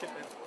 get shipment.